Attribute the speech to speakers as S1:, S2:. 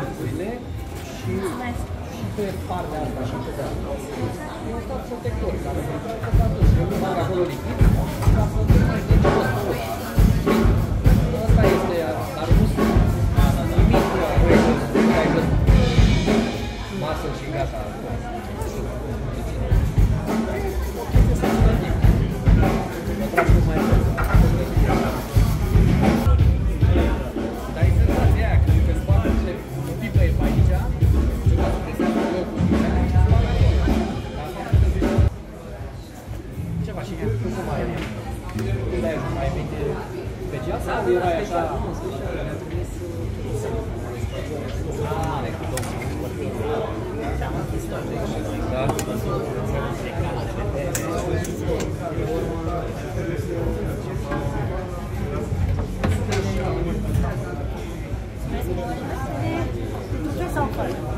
S1: lângă lucrurile și, și pe partea asta și pe asta. E un stat protector care încearcă să aduci. Eu nu fac acolo lichid, ca să nu mai fie ce Asta este, dar nu sunt nimic cu ai văzut. Masă și gata. Ce faci? Cum